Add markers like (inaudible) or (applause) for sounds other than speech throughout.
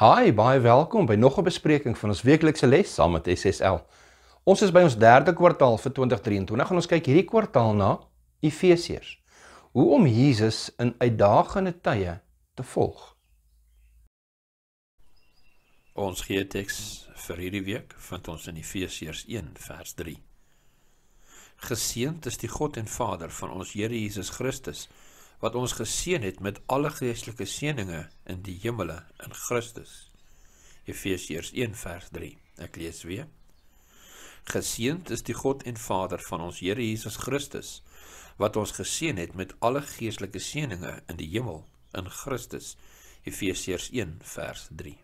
Hi, baie welkom by nog 'n bespreking van ons weeklikse les saam met SSL. Ons is by ons derde kwartaal vir 2023 en ons kyk hierdie kwartaal na Efesiërs. Hoe om Jesus in uitdagende tye te volg. Ons gee teks vir hierdie week vind ons in Efesiërs 1 vers 3. Geseënd is die God en Vader van ons Here Jesus Christus wat ons geseën het met alle geestelike seënings in die hemele in Christus. Efesiërs 1 vers 3. Ek lees weer. Geseënd is die God en Vader van ons Here Jesus Christus wat ons geseën het met alle geestelike seënings in die hemel in Christus. Efesiërs 1 vers 3.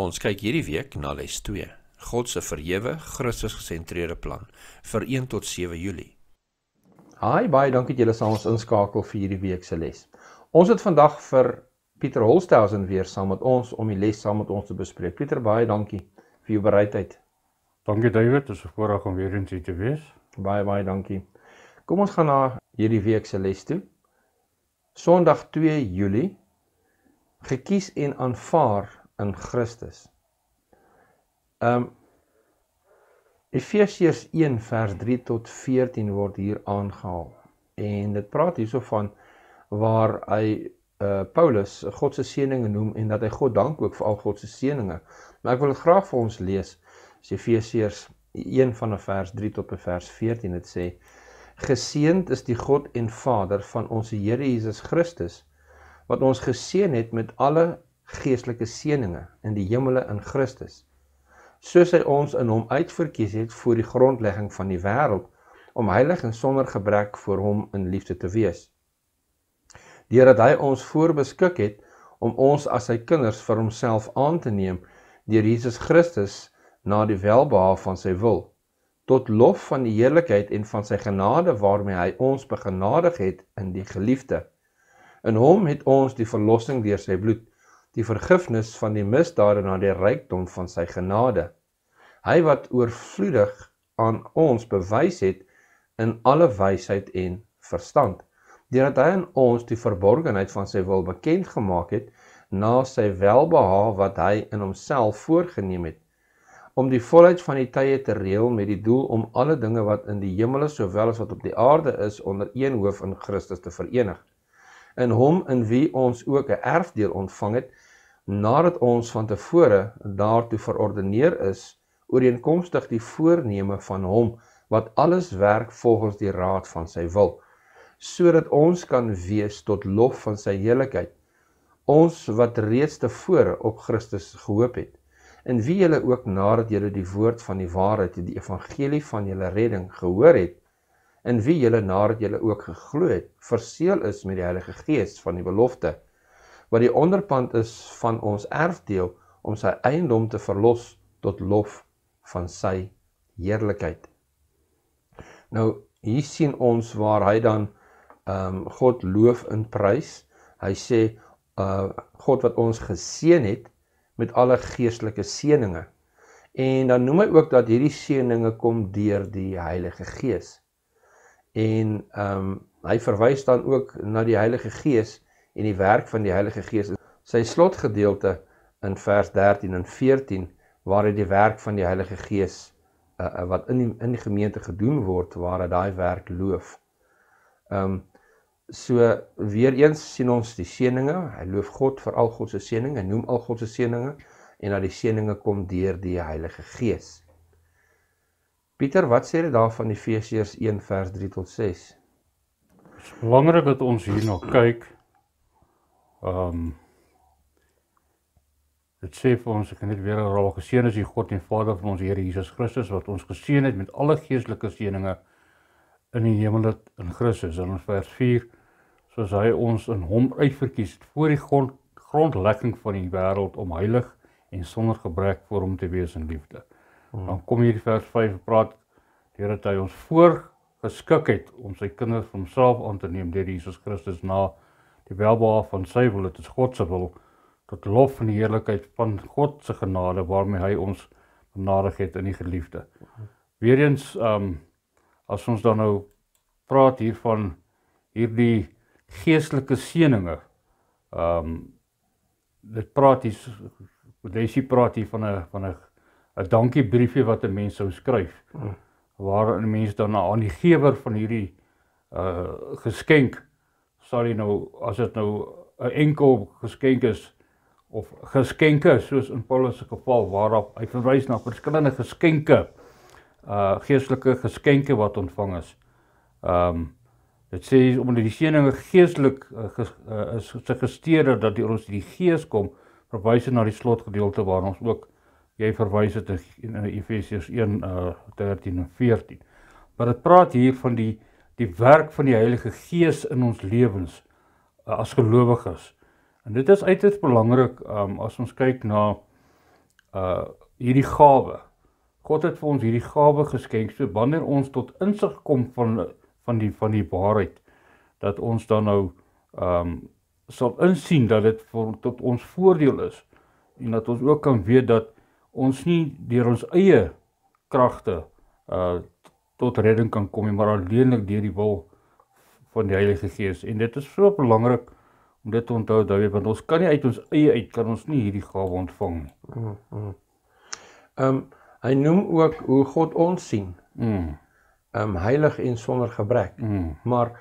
Ons kyk hierdie week na les 2. God se verhewe Christus gesentreerde plan vir 1 tot 7 Julie. Hi, baie dankie dat julle saam ons inskakel vir hierdie week se les. Ons het vandag vir Pieter Holsthausen weer saam met ons om die les saam met ons te bespreek. Pieter, baie dankie vir jou bereidheid. Dankie David, dit is 'n voorreg om weer eens hier te wees. Baie baie dankie. Kom ons gaan na hierdie week se les toe. Sondag 2 Julie gekies en aanvaar in Christus. Ehm um, Efesiërs 1 vers 3 tot 14 word hier aangehaal. En dit praat hierso van waar hy uh Paulus God se seëninge noem en dat hy God dank ook vir al God se seëninge. Maar ek wil dit graag vir ons lees. Efesiërs 1 van 'n vers 3 tot 'n vers 14 dit sê: Geseënd is die God en Vader van ons Here Jesus Christus wat ons geseën het met alle geestelike seëninge in die hemele in Christus soos hy ons in hom uitverkies het voor die grondlegging van die wêreld om heilig en sonder gebrek voor hom in liefde te wees. Deurdat hy ons voorbeskik het om ons as sy kinders vir homself aan te neem deur Jesus Christus na die welbehae van sy wil tot lof van die heerlikheid en van sy genade waarmee hy ons begenadig het in die geliefde. In hom het ons die verlossing deur sy bloed die vergifnis van die misdade na die rykdom van sy genade. Hy wat oorvloedig aan ons bewys het in alle wysheid en verstand, deurdat hy aan ons die verborgenheid van sy wil bekend gemaak het na sy welbehae wat hy in homself voorgenem het om die volheid van die tye te reël met die doel om alle dinge wat in die hemele sowel as wat op die aarde is onder een hoof in Christus te verenig. In hom in wie ons ook 'n erfdeel ontvang het nadat ons van tevore daartoe verordeneer is ooreenkomstig die voorneme van hom wat alles werk volgens die raad van sy wil sodat ons kan wees tot lof van sy heiligheid ons wat reeds tevore op Christus gehoop het in wie julle ook nadat julle die woord van die waarheid die evangelie van julle redding gehoor het in wie julle nadat julle ook geglo het verseël is met die Heilige Gees van die belofte wat die onderpand is van ons erfdeel om sy eiendom te verlos tot lof van sy heerlikheid. Nou hier sien ons waar hy dan ehm um, God loof en prys. Hy sê uh God wat ons geseën het met alle geestelike seënings. En dan noem hy ook dat hierdie seënings kom deur die Heilige Gees. En ehm um, hy verwys dan ook na die Heilige Gees en die werk van die Heilige Gees. Sy slotgedeelte in vers 13 en 14 waar hy die werk van die Heilige Gees uh, uh, wat in die, in die gemeente gedoen word waar hy daai werk loof. Ehm um, so weer eens sien ons die seënings. Hy loof God vir al God se seënings. Hy noem al God se seënings en dat die seënings kom deur die Heilige Gees. Pieter, wat sê jy daarvan Efesiërs 1 vers 3 tot 6? Dit is belangrik dat ons hier na kyk Ehm um, dit sê vir ons ek kan net weer herhaal geseën is die God en Vader van ons Here Jesus Christus wat ons geseën het met alle geestelike seënings in die hemel in Christus. In vers 4 soos hy ons in hom uitverkies het voor die grond grondlegging van die wêreld om heilig en sonder gebrek voor hom te wees in liefde. Hmm. Dan kom hier vers 5 praat deurdat hy ons voorgeskik het om sy kinders vir homself aan te neem deur Jesus Christus na die welbehae van sy wil, dit is God se wil tot lof en heerlikheid van God se genade waarmee hy ons benadig het in die geliefde. Weereens ehm um, as ons dan nou praat hier van hierdie geestelike seënings ehm um, dit praat hier Lesie praat hier van 'n van 'n 'n dankiebriefie wat 'n mens sou skryf. Hmm. Waar 'n mens dan aan die gewer van hierdie uh geskenk sal jy nou as dit nou 'n enkel geskenk is of geskenke soos in Paulus se geval waarop hy verwys na verskillende geskenke uh geestelike geskenke wat ontvang is. Um dit sê omdat die seëninge geestelik uh, ges, uh, is suggereer dat die ons die gees kom verwys na die slotgedeelte waar ons ook jy verwys het in, in Efesiërs 1 uh 13 en 14. Maar dit praat hier van die die werk van die Heilige Gees in ons lewens uh, as gelowiges. En dit is uiters belangrik um as ons kyk na uh hierdie gawe. God het vir ons hierdie gawe geskenk. So wanneer ons tot insig kom van van die van die waarheid dat ons dan nou ehm um, sal insien dat dit vir tot ons voordeel is en dat ons ook kan weet dat ons nie deur ons eie kragte uh tot redding kan kom nie, maar alleenlik deur die wil van die Heilige Gees. En dit is so belangrik om dit te onthou dat jy want ons kan nie uit ons eie uit kan ons nie hierdie gawe ontvang nie. Mm, mm. Ehm um, hy noem ook hoe God ons sien. Mm. Ehm um, heilig en sonder gebrek. Mm. Maar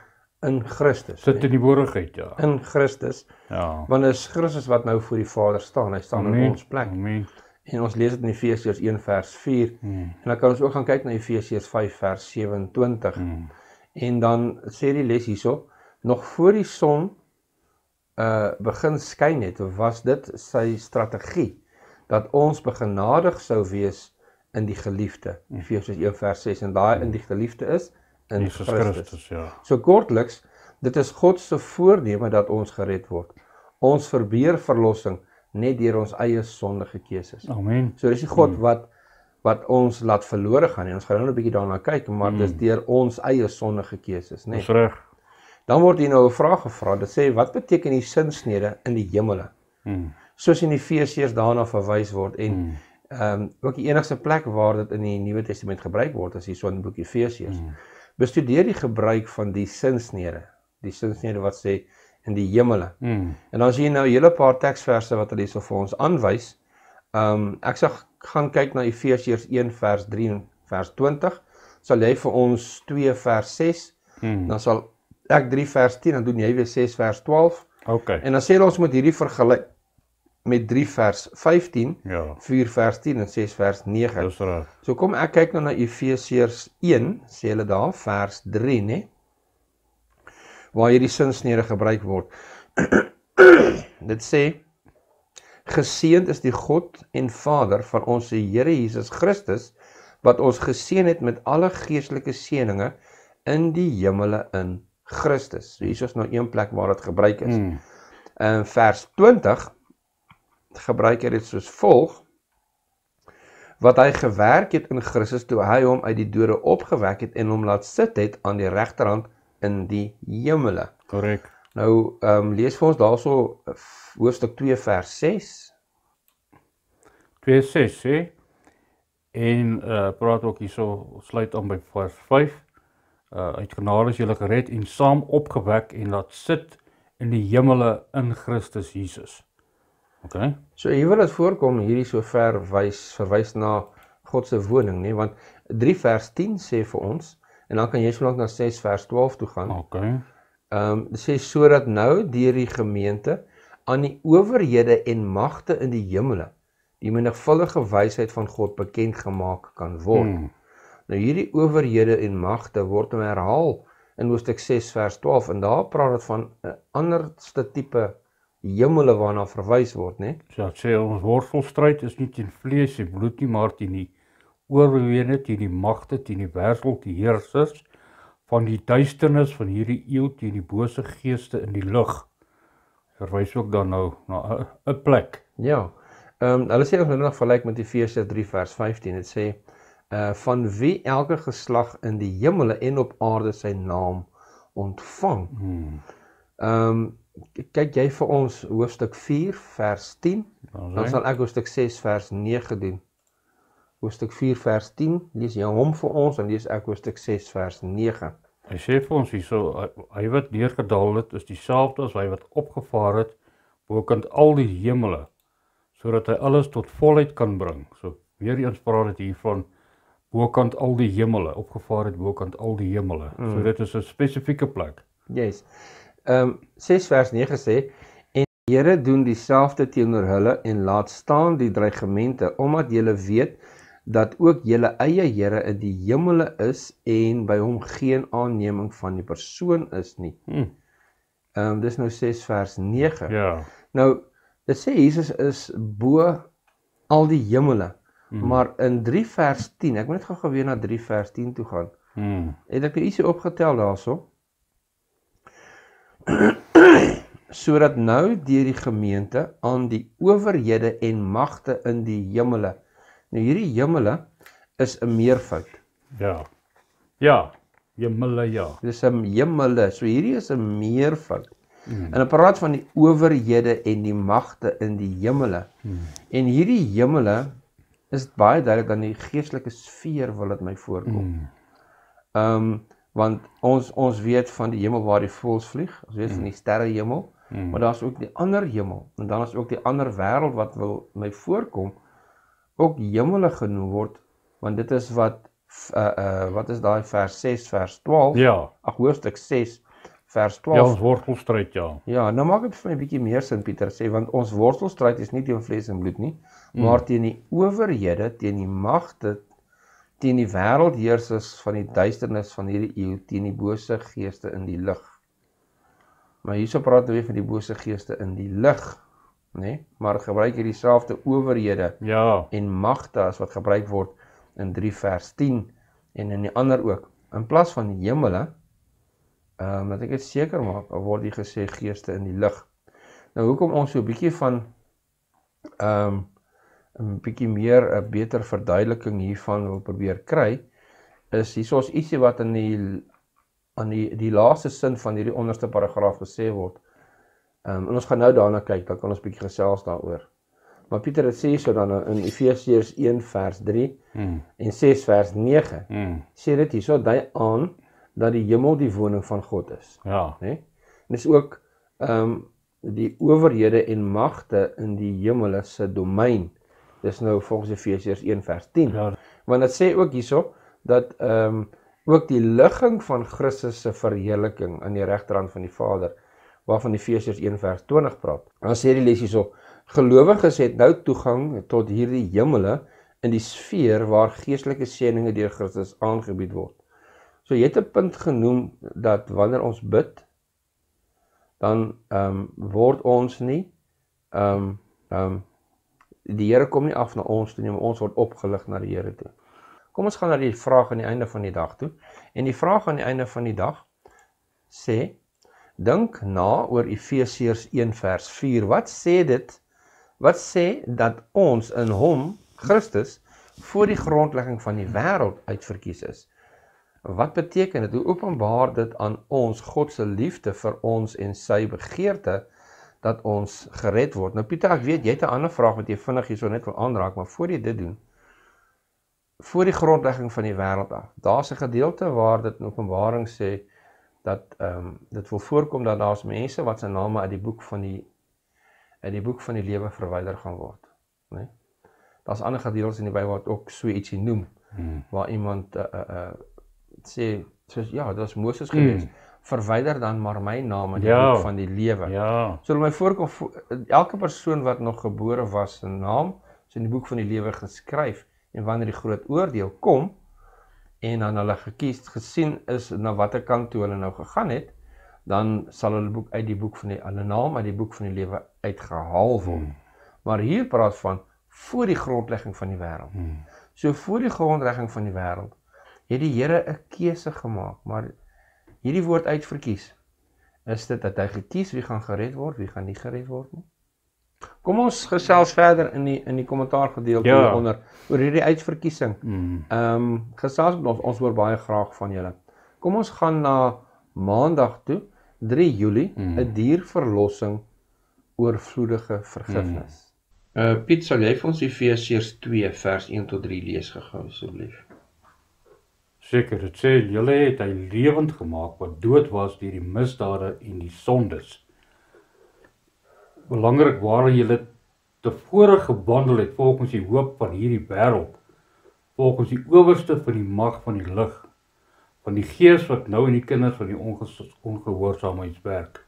in Christus. Sit in die woordigheid, ja. In Christus. Ja. Want is Christus wat nou voor die Vader staan. Hy staan Amen. in ons plek. Amen. En ons lees dit in Efesiërs 1 vers 4. Hmm. En dan kan ons ook gaan kyk na Efesiërs 5 vers 27. Hmm. En dan sê die les hierso, nog voor die son uh begin skyn het, was dit sy strategie dat ons begenadig sou wees in die geliefde. Hmm. Efesiërs 1 vers 6 en daai in die geliefde is in Jesus Christus. Christus ja. So kortliks, dit is God se voorneme dat ons gered word. Ons verbeer verlossing net deur ons eie sondige keuses. Amen. So dis die God wat wat ons laat verlore gaan en ons gaan nou 'n bietjie daarna kyk, maar mm. dis deur ons eie sondige keuses, né? Dis reg. Dan word hier nou 'n vraag gevra. Dit sê wat beteken die sinsnede in die hemele? Mm. Soos in Efesiërs daarna verwys word en mm. ehm um, ook die enigste plek waar dit in die Nuwe Testament gebruik word is hier so in die boek Efesiërs. Mm bestudeer die gebruik van die sinsnede, die sinsnede wat sê in die hemele. Mm. En dan sien jy nou 'n hele paar teksverse wat hulle hierso vir ons aanwys. Um ek sal gaan kyk na Efesiërs 1 vers 3 en vers 20. Sal jy vir ons 2 vers 6. Mm. Dan sal ek 3 vers 10 en dan doen jy weer 6 vers 12. OK. En dan sê ons moet hierdie vergelyk met 3 vers 15, ja. 4 vers 10 en 6 vers 9. Dis reg. So kom ek kyk nou na Efesiërs 1, sê hulle daar vers 3, nê? Waar hierdie sinsnede gebruik word. (clears throat) Dit sê Geseend is die God en Vader van ons Here Jesus Christus wat ons geseën het met alle geestelike seënings in die hemele in Christus. So hier is nou een plek waar dit gebruik is. Hmm. In vers 20 gebruik hy dit soos volg wat hy gewerk het in Christus toe hy hom uit die dode opgewek het en hom laat sit het aan die regterhand in die hemele. Korrek. Nou ehm um, lees vir ons daarso hoofstuk 2 vers 6. 2:6 sê en uh praat ook hierso sluit aan by vers 5. Uh uit genade is jy gered en saam opgewek en laat sit in die hemele in Christus Jesus. OK. So hier wil dit voorkom hierdie so ver wys verwys na God se woning, nê, want 3 vers 10 sê vir ons en dan kan jy sōlank na 6 vers 12 toe gaan. OK. Ehm um, dit sê sodat nou deur die gemeente aan die owerhede en magte in die hemele die menigvuldige wysheid van God bekend gemaak kan word. Hmm. Nou hierdie owerhede en magte word nou herhaal in Hoofstuk 6 vers 12 en daar praat dit van 'n anderste tipe hemele waarna verwys word, né? So dit sê ons worstelstryd is nie teen vlees en bloed nie, maar teen die oorwinne, teen die magte, teen die wêreld, die heersers van die duisternis van hierdie eeu, teen die bose geeste in die lug. Verwys ook dan nou na 'n plek. Ja. Ehm um, hulle sê ons nou nog verlyk met Efesiërs 3 vers 15. Dit sê uh van wie elke geslag in die hemele en op aarde sy naam ontvang. Hmm. Ehm um, kyk jy vir ons hoofstuk 4 vers 10 dan sal ek hoofstuk 6 vers 9 doen hoofstuk 4 vers 10 lees jy hom vir ons en lees ek hoofstuk 6 vers 9 hy sê vir ons hierso hy wat neergedaal het is dieselfde as hy wat opgevaar het bokant al die hemele sodat hy alles tot volheid kan bring. So weer eens praat dit hier van bokant al die hemele, opgevaar het bokant al die hemele. Mm. So dit is 'n spesifieke plek. Yes. Ehm um, 6 vers 9 sê en die Here doen dieselfde teenoor hulle en laat staan die dreigemente omdat julle weet dat ook julle eie Here in die hemele is en by hom geen aanneming van die persoon is nie. Ehm um, dis nou 6 vers 9. Ja. Nou dit sê Jesus is bo al die hemele. Hmm. Maar in 3 vers 10, ek moet net gou-gou weer na 3 vers 10 toe gaan. Mm. Het ek ietsie opgetel daarso? (clears throat) sodat nou deur die gemeente aan die owerhede en magte in die hemele. Nou hierdie hemele is 'n meervoud. Ja. Ja, hemele ja. Dis 'n hemele. So hierdie is 'n meervoud. Mm. En op praat van die owerhede en die magte in die hemele. Mm. En hierdie hemele is baie duidelik dan die geestelike sfeer wil dit my voorkom. Mm. Ehm um, want ons ons weet van die hemel waar die voëls vlieg, ons weet mm. van die sterrehemel, mm. maar daar's ook die ander hemel en dan is ook die ander wêreld wat wil my voorkom ook hemele genoem word want dit is wat uh uh wat is daai vers 6 vers 12 ja. Ag hoofstuk 6 vers 12 ja ons wortelstryd ja. Ja nou maak dit vir my 'n bietjie meer sin Pieter sê want ons wortelstryd is nie teen vlees en bloed nie mm. maar teen die owerhede teen die magte teen die wêreldheersers van die duisternis van hierdie eeu teen die bose geeste in die lig. Maar hierso praat hulle van die bose geeste in die lig nê nee? maar gebruik hier dieselfde owerhede ja en magte as wat gebruik word in 3 vers 10 en in die ander ook in plaas van die hemele ehm um, dat ek dit seker maak word hier gesê geeste in die lig nou hoekom ons so 'n bietjie van ehm um, 'n bietjie meer 'n beter verduideliking hiervan wil probeer kry is hiersoos ietsie wat in die aan die die laaste sin van hierdie onderste paragraaf gesê word. Ehm um, en ons gaan nou daarna kyk, dan kan ons bietjie gesels daaroor. Maar Pieter het sê so dan in Efesiërs 1 vers 3 hmm. en 6 vers 9. Hmm. Sê dit hierso dui aan dat die hemel die woning van God is. Ja, né? Nee? En dis ook ehm um, die owerhede en magte in die hemel se domein. Dis nou volgens Efesiërs 1 vers 10. Ja. Want dit sê ook hierso dat ehm um, ook die ligging van Christus se verheerliking aan die regterhand van die Vader waarvan Efesiërs 1 vers 20 praat. Dan sê die les hierso gelowiges het nou toegang tot hierdie hemele in die sfeer waar geestelike seënings deur Christus aangebied word. So jy het 'n punt genoem dat wanneer ons bid dan ehm um, word ons nie ehm um, ehm um, die Here kom nie af na ons toe nie, maar ons word opgelig na die Here toe. Kom ons gaan na die vraag aan die einde van die dag toe. En die vraag aan die einde van die dag sê dink na oor Efesiërs 1 vers 4. Wat sê dit? Wat sê dat ons in hom Christus voor die grondlegging van die wêreld uitverkies is? Wat beteken dit? Hoe openbaar dit aan ons God se liefde vir ons en sy begeerte dat ons gered word. Nou Pieter, ek weet jy het 'n ander vraag wat jy vinnig hierso net wil aanraak, maar voor jy dit doen, voor die grondlegging van die wêreld af. Daar's 'n gedeelte waar dit in Openbaring sê dat ehm um, dit wil voorkom dat daar's mense wat se name uit die boek van die uit die boek van die lewe verwyder gaan word, né? Nee? Daar's ander gedeeltes in die Bybel wat ook so ietsie noem hmm. waar iemand uh uh, uh sê soos ja, dit was Moses gewees. Hmm verwyder dan maar my naam in die ja. boek van die lewe. Ja. So my voorkom elke persoon wat nog gebore was se naam is in die boek van die lewe geskryf en wanneer die groot oordeel kom en dan hulle gekies gesien is na watter kant toe hulle nou gegaan het, dan sal hulle boek uit die boek van die hulle naam uit die boek van die lewe uitgehaal word. Hmm. Maar hier praat van voor die grondlegging van die wêreld. Hmm. So voor die grondlegging van die wêreld het die Here 'n keuse gemaak, maar hierdie woord uitverkies, is dit dat hy gekies wie gaan gered word, wie gaan nie gered word nie. Kom ons gesels verder in die in die kommentaar gedeelte ja. hieronder oor hierdie uitverkiesing. Mm. Ehm um, gesels met ons, ons hoor baie graag van julle. Kom ons gaan na Maandag toe, 3 Julie, 'n mm. dierverlossing oorvloedige vergifnis. Mm. Uh Piet, sal jy vir ons Efesiërs 2 vers 1 tot 3 lees gehou asseblief? Seker, dit sê julle het hy lewend gemaak wat dood was deur die misdade en die sondes. Belangrik waarin julle tevore gewandel het volgens die hoop van hierdie wêreld, volgens die owerste van die mag van die lig, van die gees wat nou in die kinders van die ongehoorsaamheid werk.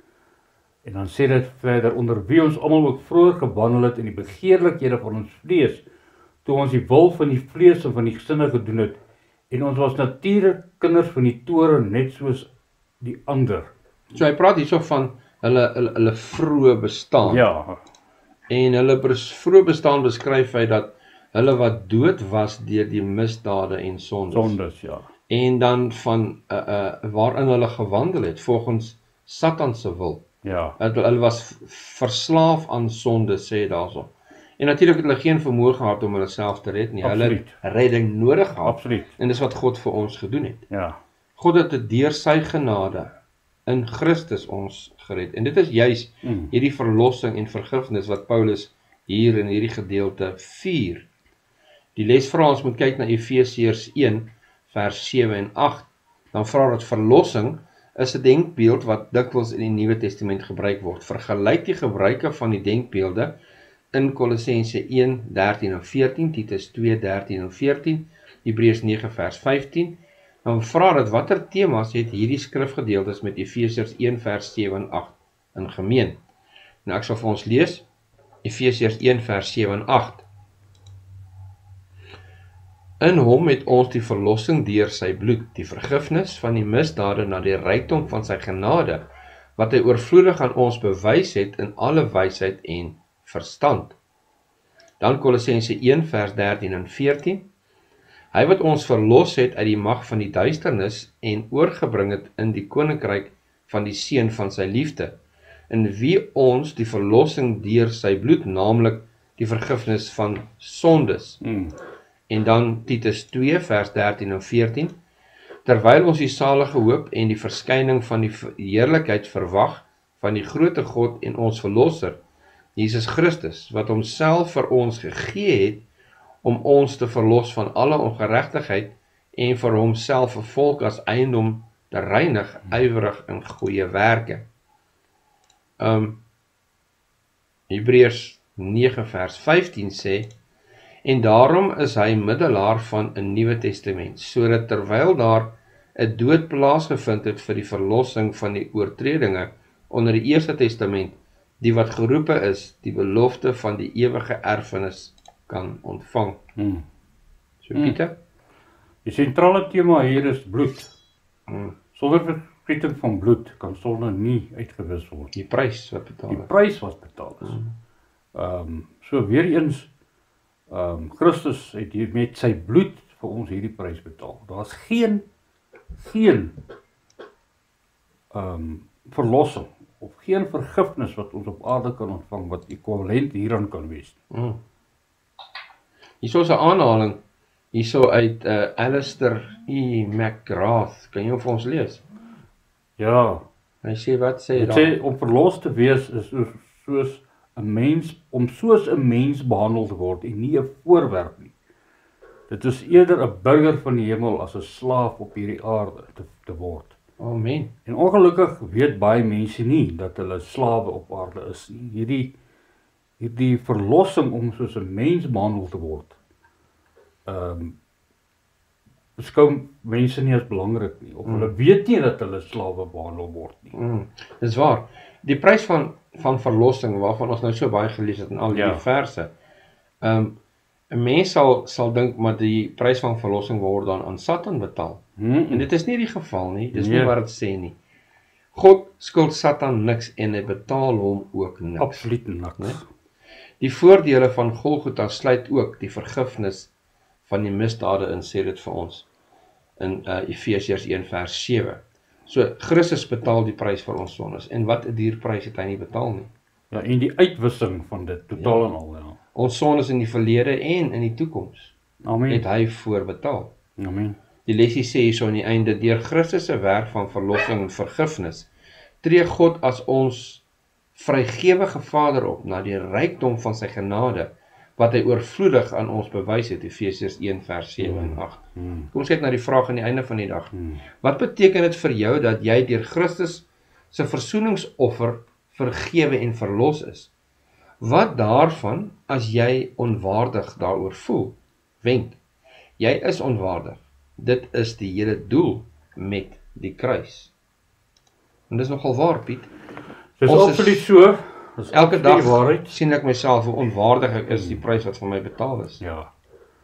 En dan sê dit verder onder wie ons almal ook vroeër gewandel het in die begeerlikhede van ons vlees, toe ons die wil van die vlees en van die sinne gedoen het en ons was natuurlik kinders van die toren net soos die ander. So hy praat hierso van hulle hulle, hulle vroeë bestaan. Ja. En hulle bes, vroeë bestaan beskryf hy dat hulle wat dood was deur die misdade en sondes. Sondes, ja. En dan van uh uh waarin hulle gewandel het volgens Satan se wil. Ja. Dat hulle was verslaaf aan sonde sê daarso. En natuurlik het hulle geen vermoë gehad om hulle self te red nie. Absoluut. Hulle redding nodig gehad. Absoluut. En dis wat God vir ons gedoen het. Ja. God het deur sy genade in Christus ons gered. En dit is juis Mm. hierdie verlossing en vergifnis wat Paulus hier in hierdie gedeelte vier. Die les vra ons moet kyk na Efesiërs 1 vers 7 en 8. Dan vra dit verlossing is 'n denkbeeld wat dikwels in die Nuwe Testament gebruik word. Vergelyk die gebruike van die denkbeelde in Kolossense 1:13 en 14, Titus 2:13 en 14, Hebreërs 9 vers 15. Dan vra dit watter temas het hierdie skrifgedeeltes met Efesiërs 1 vers 7 en 8 in gemeen. Nou ek sal vir ons lees Efesiërs 1 vers 7 en 8. In hom het ons die verlossing deur sy bloed, die vergifnis van die misdade na die rykdom van sy genade wat hy oorvloedig aan ons bewys het in alle wysheid en verstand. Dan Kolossense 1 vers 13 en 14. Hy wat ons verlos het uit die mag van die duisternis en oorgebring het in die koninkryk van die seun van sy liefde, in wie ons die verlossing deur sy bloed, naamlik die vergifnis van sondes. Mm. En dan Titus 2 vers 13 en 14 terwyl ons die salige hoop en die verskyning van die heerlikheid verwag van die groote God en ons verlosser Jesus Christus wat homself vir ons gegee het om ons te verlos van alle ongeregtigheid en vir homself 'n volk as eiendom te reinig ywerig in goeie werke. Um Hebreërs 9 vers 15 sê En daarom is hy middelaar van 'n Nuwe Testament, sodat terwyl daar 'n dood plaasgevind het vir die verlossing van die oortredinge onder die Eerste Testament, die wat geroepe is, die belofte van die ewige erfenis kan ontvang. Mm. So Mm. Pieter. Die sentrale tema hier is bloed. Mm. Sonder vergieting van bloed kan sonde nie uitgewis word. Die prys wat betaal Die is. prys wat betaal is. Ehm um, so weer eens ehm um, Christus het hier met sy bloed vir ons hierdie prys betaal. Daar's geen geen ehm um, verlossing of geen vergifnis wat ons op aarde kan ontvang wat ekwivalent hieraan kan wees. Mm. Hierso is 'n aanhaling hierso uit uh, Alistair E. McGrath. Kan jy hom vir ons lees? Ja, Hy sê wat sê dit daar? sê om verlos te wees is soos soos 'n mens om soos 'n mens behandel te word en nie 'n voorwerp nie. Dit is eerder 'n burger van die hemel as 'n slaaf op hierdie aarde te, te word. Amen. En ongelukkig weet baie mense nie dat hulle slawe op aarde is nie. Hierdie hierdie verlossing om soos 'n mens behandel te word. Ehm um, beskou mense nie as belangrik nie of hulle weet nie dat hulle slawe behandel word nie. Mm, dis waar. Die prys van van verlossing waarvan ons nou so baie gelees het in al hierdie Ja. verse. Ehm um, 'n mens sal sal dink maar die prys van verlossing word dan aan Satan betaal. En Hmm, dit is nie die geval nie. Dis Nee. nie wat dit sê nie. God skuld Satan niks en hy betaal hom ook niks. absoluut niks. Nee. Die voordele van Golgotha sluit ook die vergifnis van die misdade in sê dit vir ons in uh, Efesiërs 1 vers 7. So Christus betaal die prys vir ons sondes en wat 'n duur prys het hy nie betaal nie. Ja, en die uitwissing van dit totaal Ja. en al, ja. Ons sondes in die verlede en in die toekoms Amen. het hy voorbetaal. Amen. Die lesie sê hierso aan die einde deur Christus se werk van verlossing en vergifnis tree God as ons vrygewige Vader op na die rykdom van sy genade wat hy oorvloedig aan ons bewys het Efesiërs 1 vers 7 en 8. Hmm. Kom ons kyk na die vraag aan die einde van die dag. Hmm. Wat beteken dit vir jou dat jy deur Christus se versoeningsoffer vergewe en verlos is? Wat daarvan as jy onwaardig daaroor voel? Wenk. Jy is onwaardig. Dit is die hele doel met die kruis. En dis nogal waar, Piet. Dis is- absoluut so. Dis Elke dag waarheid. sien ek myself hoe onwaardig ek is die prys wat vir my betaal is. Ja,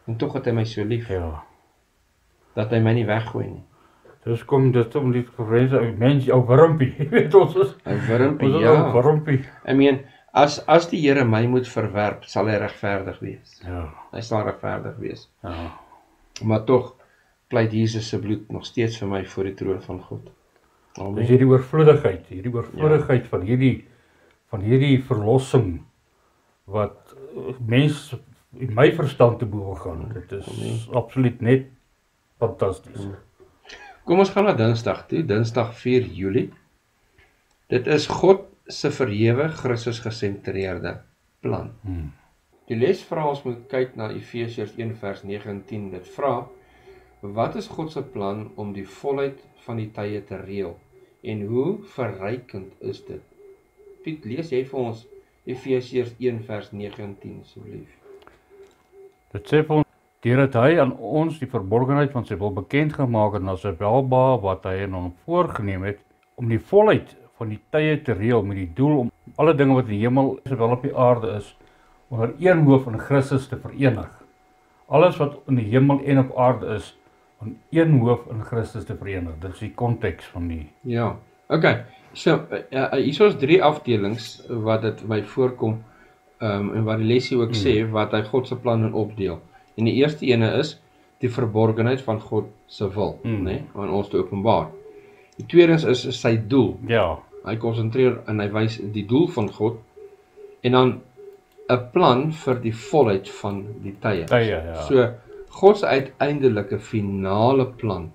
En tog het hy my so lief ja. dat hy my nie weggooi nie. Dis kom dit om die gevreesde mens ou wurmpie. (laughs) Jy weet ons is Hy wurmpie, ons is ja. ou wurmpie. I mean, as as die Here my moet verwerp, sal hy regverdig wees. Ja. Hy sal regverdig wees. Ja. Maar tog pleit Jesus se bloed nog steeds vir my voor die troon van God. Dis Amen. hierdie oorvloedigheid, hierdie oorvloedigheid van hierdie van hierdie verlossing wat eh, mens in my verstand te bowe gaan. Dit is absoluut net fantasties. Kom ons gaan na Dinsdag toe, Dinsdag 4 Julie. Dit is God se verhewe Christus gesentreerde plan. Hmm. Die les vra ons moet kyk na Efesiërs 1 vers 9 en 10. Dit vra wat is God se plan om die volheid van die tye te reël en hoe verrykend is dit? Piet, lees jy vir ons Efesiërs 1 vers 9 en 10 asseblief. Dit sê vir ons deurdat hy aan ons die verborgenheid van sy wil bekend gemaak het na sy welba wat hy in hom voorgenem het om die volheid van die tye te reël met die doel om alle dinge wat in die hemel sowel op die aarde is onder een hoof in Christus te verenig. Alles wat in die hemel en op aarde is aan een hoof in Christus te verenig. Dit is die konteks van die Ja. OK. So uh, hier is drie afdelings wat dit my voorkom ehm um, en wat die lesie ook sê wat hy God se plan in opdeel. En die eerste ene is die verborgenheid van God se wil, Mm. nê, nee, aan ons te openbaar. Die tweede is, is sy doel. ja, Hy konsentreer en hy wys die doel van God en dan 'n plan vir die volheid van die tye. tye ja. So God se uiteindelike finale plan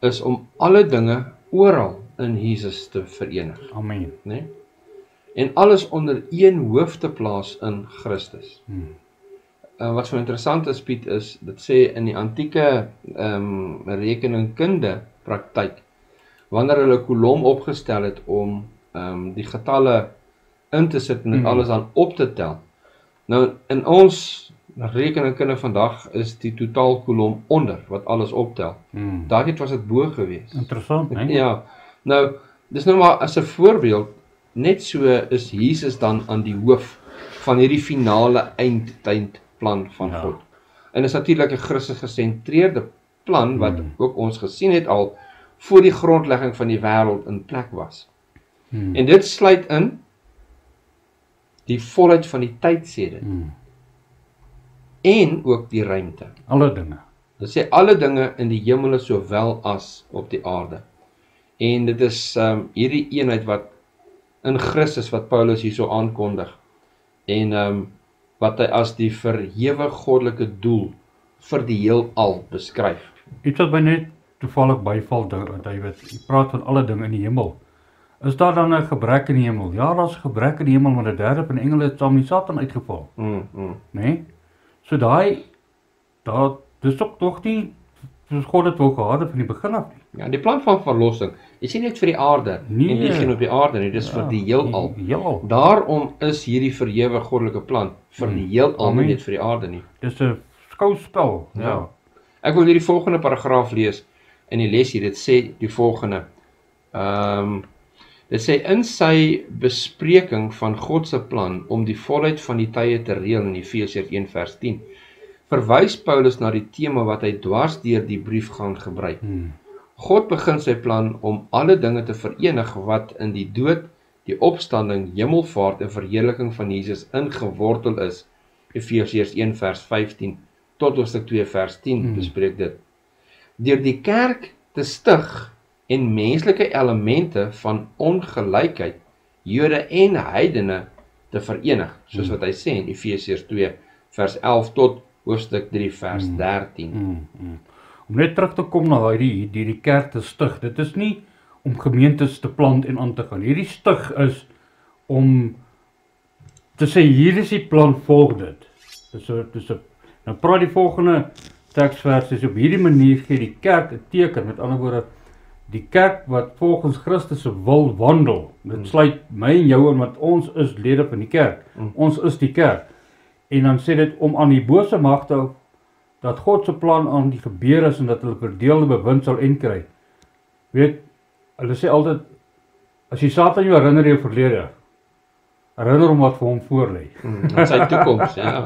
is om alle dinge oral in Jesus te verenig, Amen. né? Nee? En alles onder een hoof te plaas in Christus. Hmm. Uh, wat so interessant is Piet is dit sê in die antieke ehm um, rekeningkunde praktyk wanneer hulle kolom opgestel het om ehm um, die getalle in te sit en dit Mm. alles aan op te tel. Nou in ons rekeningkunde vandag is die totaalkolom onder wat alles optel. Hmm. Daardie was dit bo gewees. Interessant, né? Ja. Nou, dis nou maar as 'n voorbeeld, net so is Jesus dan aan die hoof van hierdie finale eindtydplan van Ja. God. En is natuurlik 'n Christus gesentreerde plan wat Hmm. ook ons gesien het al voor die grondlegging van die wêreld in plek was. Hmm. En dit sluit in die volheid van die tydsede Hmm. En ook die ruimte. Alle dinge. Dit sê alle dinge in die hemele sowel as op die aarde. En dit is ehm um, hierdie eenheid wat in Christus wat Paulus hierso aankondig. En ehm um, wat hy as die verhewe goddelike doel vir die heelal beskryf. Iets wat my net toevallig byval ding David. Jy praat van alle dinge in die hemel. Is daar dan 'n gebrek in die hemel? Ja, daar's 'n gebrek in die hemel, maar die derde van die engele het saam met Satan uitgeval, Mm, mm. né? Nee? So daai daar dis ook tog nie soos God dit wou gehad het van die begin af nie. Ja, die plan van verlossing is nie net vir die aarde Nee. en nie geen op die aarde nie, dis vir die heelal. Die heelal. Daarom is hierdie verhewe goddelike plan vir die heelal, nie net vir die aarde nie. Dis 'n skouspel. Ja. Ja. Ek wil hierdie volgende paragraaf lees in die les hier. Dit sê die volgende. Ehm um, dit sê in sy bespreking van God se plan om die volheid van die tye te reël in Efesiërs 1 vers 10 verwys Paulus na die tema wat hy dwars deur die brief gaan gebruik. Hmm. God begin sy plan om alle dinge te verenig wat in die dood, die opstanding, hemelvaart en verheerliking van Jesus ingewortel is. Efesiërs 1 vers 15 tot hoofstuk 2 vers 10 Hmm. bespreek dit. Deur die kerk te stig en menslike elemente van ongelykheid, Jode en heidene te verenig, soos wat hy sê in Efesiërs 2 vers 11 tot hoofstuk 3 vers Hmm. 13. Mm, mm. Om net terug te kom na hierdie hierdie kerk te stig. Dit is nie om gemeentes te plant en aan te gaan. Hierdie stig is om te sê hier is die plan volg dit. Dis 'n dis 'n nou praat die volgende teksvers is op hierdie manier gee die kerk 'n teken. Met ander woorde die kerk wat volgens Christus se wil wandel. Dit sluit my en jou in want ons is lede van die kerk. Ons is die kerk. En dan sê dit om aan die bose magte dat God se plan aan die gebeur is en dat hulle verdeelde bewind sal enkry. Weet, hulle sê altyd as jy Satan jou herinner jou verlede, herinner hom wat vir hom voorlê. Mm, in sy toekoms, ja. (laughs)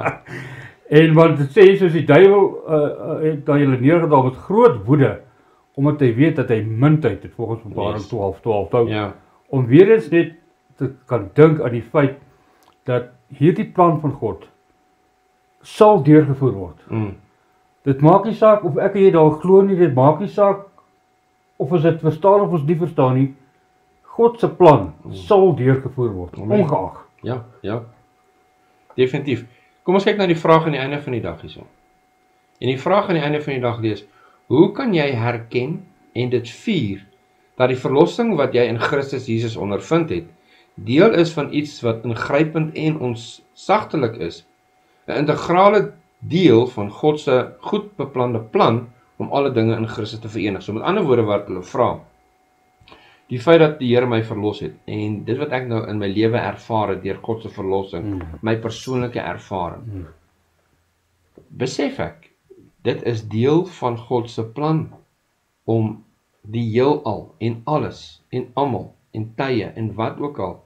En want dit sê soos die duiwel uh, uh, het daai hulle neergedaal met groot woede omdat hy weet dat hy muntheid het volgens Openbaring Yes. 12 12 hou Ja. om weer eens net te kan dink aan die feit dat hierdie plan van God sal deurgevoer word. Mm. Dit maak nie saak of ek en jy daar glo nie, dit maak nie saak of ons dit verstaan of ons nie verstaan nie. God se plan sal deurgevoer word, Amen. ongeag. Ja, ja. Definitief. Kom ons kyk na die vraag aan die einde van die dag hierso. En die vraag aan die einde van die dag lees: Hoe kan jy herken en dit vier dat die verlossing wat jy in Christus Jesus ondervind het, deel is van iets wat ingrypend en ons sagtelik is, 'n integrale deel van God se goed beplande plan om alle dinge in Christus te verenig. So met ander woorde wat hulle vra, die feit dat die Here my verlos het en dit wat ek nou in my lewe ervaar het deur God se verlossing, Mm. my persoonlike ervaring. Mm. Besef ek, dit is deel van God se plan om die heelal en alles en almal en tye en wat ook al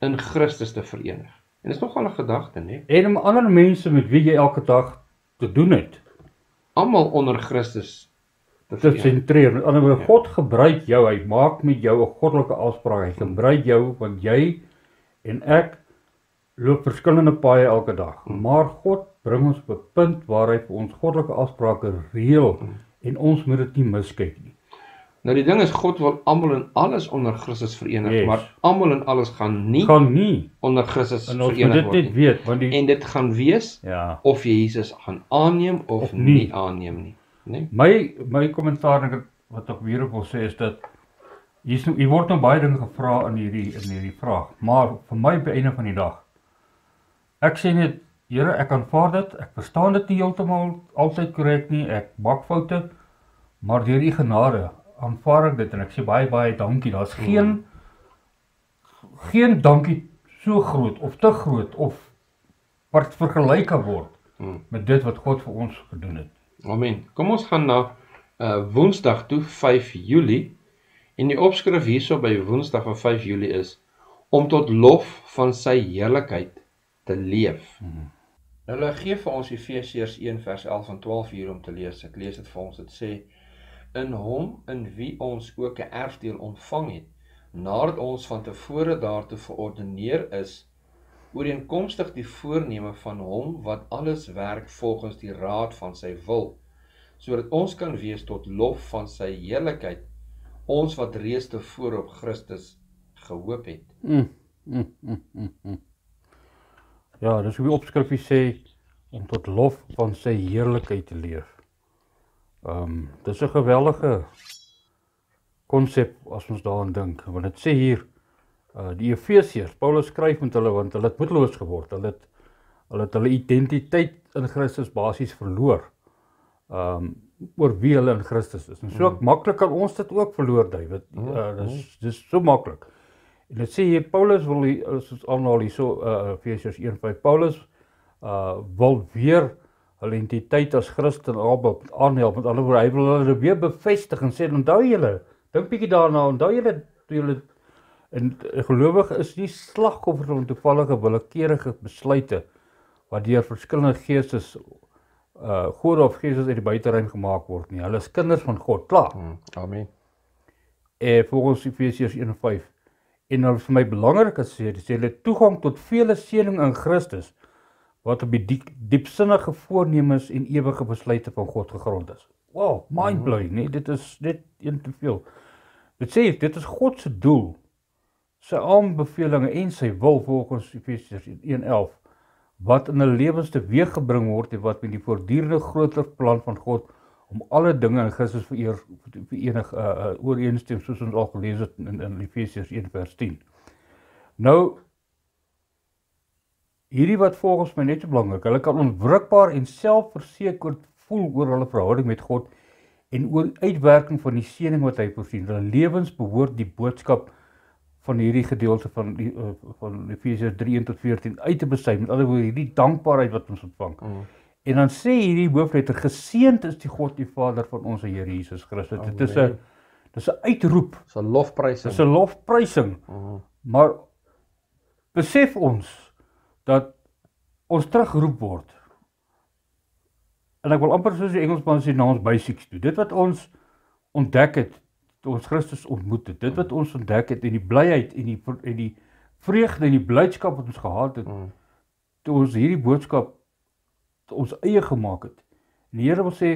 in Christus te verenig. En dis nogal 'n gedagte, né? En om ander mense met wie jy elke dag te doen het, Almal onder Christus te te verenig. sentreer. Met ander woorde, Ja. God gebruik jou. Hy maak met jou 'n goddelike afspraak. Hy gebruik jou want jy en ek loop verskillende paaie elke dag. Hmm. Maar God bring ons op 'n punt waar hy vir ons goddelike afsprake reël en ons moet dit nie miskyk nie. Nou die ding is God wil almal en alles onder Christus verenig, Yes. maar almal en alles gaan nie Gaan nie. onder Christus En ons moet verenig dit word net nie. weet want die En dit gaan wees ja. of jy Jesus gaan aanneem of, Of nie. nie. nie aanneem nie, né? My my kommentaar en wat ek weer wil sê is dat hier's nou hier word nou baie dinge gevra in hierdie in hierdie vraag, maar vir my by einde van die dag ek sê net Here, ek aanvaar dit. Ek verstaan dit nie heeltemal altyd korrek nie. Ek maak foute, maar deur u genade aanvaar ek dit en ek sê baie baie dankie. Daar's geen geen dankie so groot of te groot of wat vergelyk kan word Hmm. met dit wat God vir ons gedoen het. Amen. Kom ons gaan na uh Woensdag toe 5 Julie. En die opskrif hierso by Woensdag van 5 Julie is om tot lof van sy heerlikheid te leef. Hmm. Nou hulle gee vir ons Efesiërs 1 vers 11 en 12 hier om te lees. Ek lees dit vir ons. Dit sê in hom in wie ons ook 'n erfdeel ontvang het nadat ons van tevore daartoe verordeneer is ooreenkomstig die voorneme van hom wat alles werk volgens die raad van sy wil sodat ons kan wees tot lof van sy heerlikheid ons wat reeds tevore op Christus gehoop het. Mm, mm, mm, mm, mm. Ja, dis hoe die opskrifie sê om tot lof van sy heerlikheid te leef. Ehm um, dis 'n geweldige konsep as ons daaraan dink, want dit sê hier uh die Efesiërs, Paulus skryf met hulle want hulle het moedeloos geword. Hulle het hulle het hulle identiteit in Christus basies verloor. Ehm um, oor wie hulle in Christus is. En so mm. maklik kan ons dit ook verloor, David. Uh, dis dis so maklik. En dit sê hier Paulus wil as ons aanhaal hierso uh Efesiërs 1:5 Paulus uh wil weer hulle identiteit as Christen aanhelp aanhelp met ander woorde hy wil hulle weer bevestig en sê onthou julle dink bietjie daarna onthou julle julle en gelowige is nie slagoffers van toevallige willekeurige besluite wat deur verskillende geestes uh gode of geestes uit die buiteruim gemaak word nie hulle is kinders van God klaar Hmm. Amen. eh volgens Efesiërs 1:5. En nou vir my belangrik is sê dis hulle toegang tot vele seëning in Christus wat op die diep, diepsinnige voornemens en ewige besluite van God gegrond is. Wow, mind blowing, nee, dit is net een te veel. Dit sê dit is God se doel, sy aanbevelings en sy wil volgens Efesiërs 1:11 wat in hulle lewens teweeggebring word en wat met die voortdurende groter plan van God om alle dinge in Christus vereer verenig uh, uh ooreenstem soos ons al gelees het in, in Efesiërs 1 vers 10. Nou hierdie wat volgens my net so belangrik, hulle kan onwrikbaar en selfversekerd voel oor hulle verhouding met God en oor uitwerking van die seëning wat hy voorsien. Hulle lewens behoort die boodskap van hierdie gedeelte van die uh, van Efesiërs 3 tot 14 uit te besy. Met ander woorde, hierdie dankbaarheid wat ons ontvang. Mm. En dan sê hierdie hoofletter geseënd is die God die Vader van ons Here Jesus Christus. Dit is 'n dis 'n uitroep, dis 'n lofprysing. Dis 'n lofprysing. Mm. Maar besef ons dat ons teruggeroep word. En ek wil amper soos die Engelsman sê na ons basics toe. Dit wat ons ontdek het toe ons Christus ontmoet het. Dit wat ons ontdek het en die blyheid en die en die vreugde en die blydskap wat ons gehad het mm. toe ons hierdie boodskap ons eie gemaak het. En die Here wil sê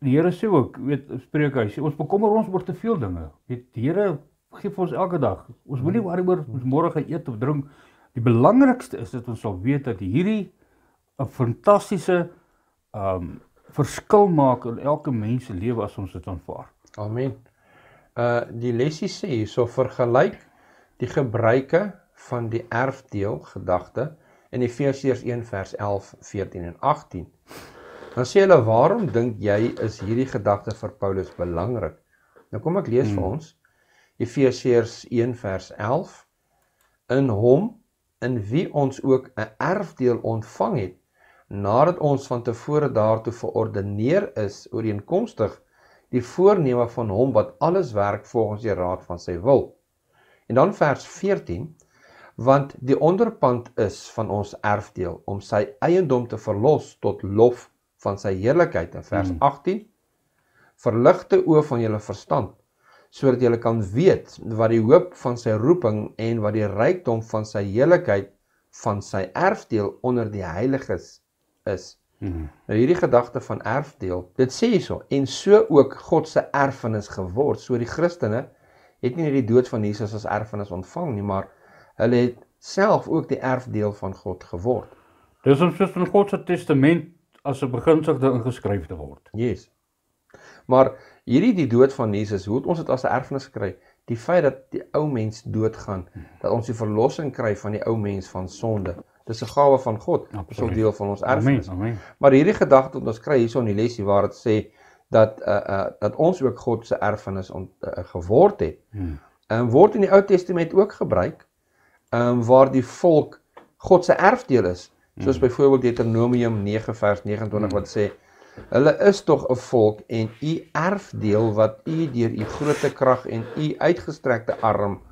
die Here sê ook, weet Spreuke, hy sê ons bekommer ons oor te veel dinge. Weet die Here gee vir ons elke dag. Ons moenie worry oor ons môre gaan eet of drink. Die belangrikste is dat ons sal weet dat hierdie 'n fantastiese um verskil maak in elke mens se lewe as ons dit aanvaar. Amen. Uh die lesie sê hierso vergelyk die gebruike van die erfdeel gedagte in Efesiërs 1 vers 11, 14 en 18. Dan sê hulle waarom dink jy is hierdie gedagte vir Paulus belangrik? Nou kom ek lees hmm. vir ons Efesiërs 1 vers 11 in hom in wie ons ook 'n erfdeel ontvang het nadat ons van tevore daartoe verordeneer is ooreenkomstig die voorneme van hom wat alles werk volgens die raad van sy wil. En dan vers 14 want die onderpand is van ons erfdeel om sy eiendom te verlos tot lof van sy heerlikheid in vers 18 hmm. verligte oë van julle verstand sodat jy kan weet wat die hoop van sy roeping en wat die rykdom van sy heiligheid van sy erfdeel onder die heiliges is. Hmm. Nou hierdie gedagte van erfdeel, dit sê hierso en so ook God se erfenis geword. So die Christene het nie net die dood van Jesus as erfenis ontvang nie, maar hulle het self ook die erfdeel van God geword. Dis ons soos in God se testament as 'n beginsel ingeskryf te word. Yes. Maar hierdie die dood van Jesus, hoe het ons dit as 'n erfenis gekry? Die feit dat die ou mens doodgaan, dat ons die verlossing kry van die ou mens van sonde. Dis 'n gawe van God. 'n deel van ons erfenis. Amen. Amen. Maar hierdie gedagte wat ons kry hierson in die lesie waar dit sê dat uh uh dat ons ook God se erfenis ont, uh, geword het. Hmm. En um, word in die Ou Testament ook gebruik ehm um, waar die volk God se erfdeel is. Soos hmm. byvoorbeeld Deuteronomium 9 vers 29 hmm. wat sê Hulle is tog 'n volk en u erfdeel wat u deur u grootte krag en u uitgestrekte arm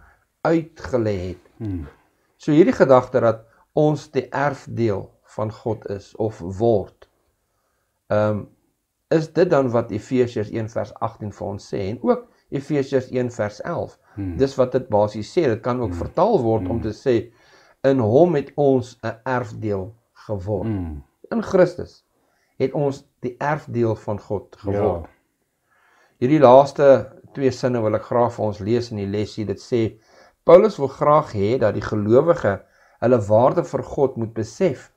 uitgelê het. Hmm. So hierdie gedagte dat ons die erfdeel van God is of word. Ehm um, is dit dan wat Efesiërs 1 vers 18 vir ons sê en ook Efesiërs 1 vers 11. Hmm. Dis wat dit basies sê. Dit kan ook hmm. vertaal word hmm. om te sê in hom het ons 'n erfdeel geword. Hmm. In Christus het ons die erfdeel van God geword. Ja. Hierdie laaste twee sinne wil ek graag vir ons lees in die lesie. Dit sê Paulus wil graag hê dat die gelowige hulle waarde vir God moet besef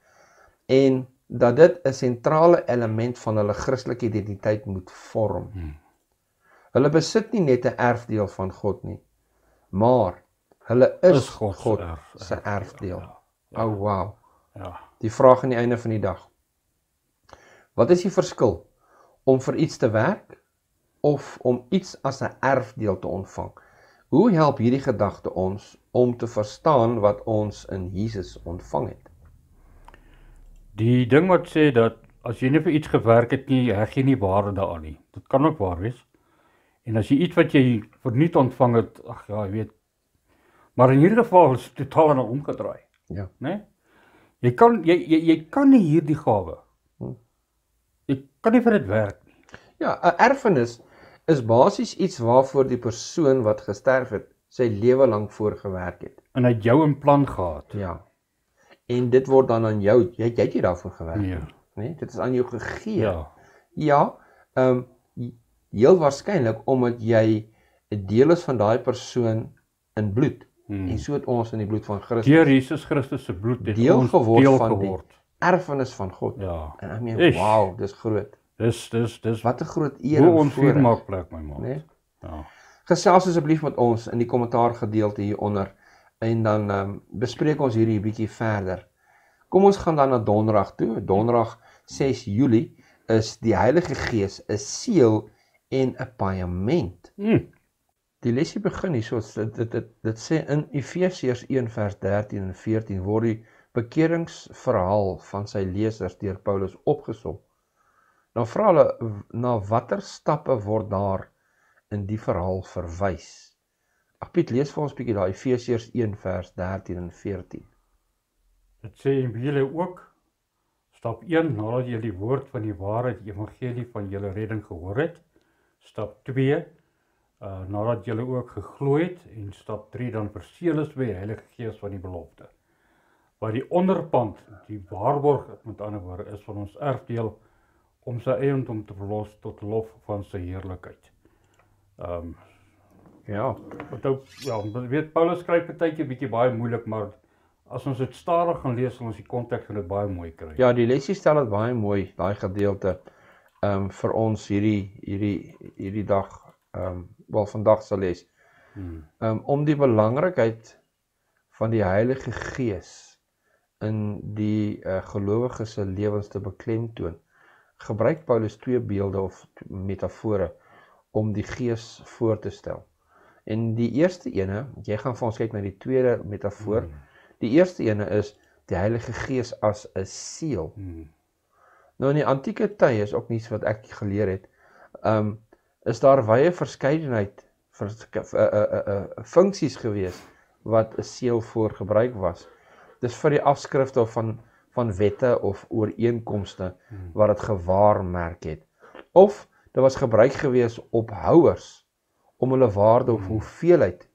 en dat dit 'n sentrale element van hulle Christelike identiteit moet vorm. Hmm. Hulle besit nie net 'n erfdeel van God nie, maar hulle is, is God, God erf, se erfdeel. Ja, ja. Oh wow. Ja. Die vraag aan die einde van die dag. Wat is die verskil om vir iets te werk of om iets as 'n erfdeel te ontvang? Hoe help hierdie gedagte ons om te verstaan wat ons in Jesus ontvang het? Die ding wat sê dat as jy nie vir iets gewerk het nie, heg jy nie waarde daaraan nie. Dit kan ook waar wees. En as jy iets wat jy verniet ontvang het, ag ja, jy weet. Maar in hierdie geval is dit totaal en omgedraai. Ja. Né? Nee? Jy kan jy jy, jy kan nie hierdie gawe Jy kan nie vir dit werk nie. Ja, 'n erfenis is basies iets waarvoor die persoon wat gesterf het sy lewe lank voorgewerk het. En hy het jou in plan gehad. Ja. En dit word dan aan jou, jy jy het jy daarvoor gewerk. Ja. Né? Nee, dit is aan jou gegee. Ja. Ja, ehm um, heel waarskynlik omdat jy 'n deel is van daai persoon in bloed. Hmm. En so het ons in die bloed van Christus. Deur Jesus Christus se bloed het deel ons geword deel van geword. Die, erfenis van God. Ja. En ek meen, wow, dis groot. Dis dis dis wat 'n groot eer hoe onvuur maak plek my man. Nee. Ja. Gesels asseblief met ons in die kommentaar gedeelte hieronder en dan um, bespreek ons hierdie bietjie verder. Kom ons gaan dan na Donderdag toe. Donderdag 6 Julie is die Heilige Gees 'n seël en 'n paaiement. Mm. Die lesie begin hier soos dit dit dit, dit sê in Efesiërs 1 vers 13 en 14 word die bekeringsverhaal van sy lesers deur Paulus opgesom. Dan vra hulle na watter stappe word daar in die verhaal verwys. Ag Piet lees vir ons bietjie daai Efesiërs 1 vers 13 en 14. Dit sê julle ook stap 1 nadat jy die woord van die waarheid evangelie van julle redding gehoor het. Stap 2 uh nadat julle ook geglo het en stap 3 dan verseël is by die Heilige Gees van die belofte. Waar die onderpand, die waarborg met ander woorde is van ons erfdeel om sy eiendom te verlos tot lof van sy heerlikheid. Ehm um, Ja, wat ook ja, jy weet Paulus skryf partykeer bietjie baie moeilik, maar as ons dit stadig gaan lees, sal ons die konteks van dit baie mooi kry. ja, die lesie stel dit baie mooi daai gedeelte ehm um, vir ons hierdie hierdie hierdie dag ehm um, wel vandag sal lees. Hmm. um, om die belangrikheid van die Heilige Gees in die uh, gelowiges se lewens te beklemtoon. Gebruik Paulus twee beelde of metafore om die Gees voor te stel. En die eerste ene, jy gaan vir ons kyk na die tweede metafoor. Hmm. Die eerste ene is die Heilige Gees as 'n seël. Hmm. Nou in die antieke tye is ook niets wat ek geleer het. Um is daar wye verskeidenheid vir 'n 'n 'n funksies gewees wat 'n seël voor gebruik was. Dis vir die afskrifte van van wette of ooreenkomste Hmm. wat dit gewaarmerk het. Of dit was gebruik gewees op houers om hulle waarde of Hmm. hoeveelheid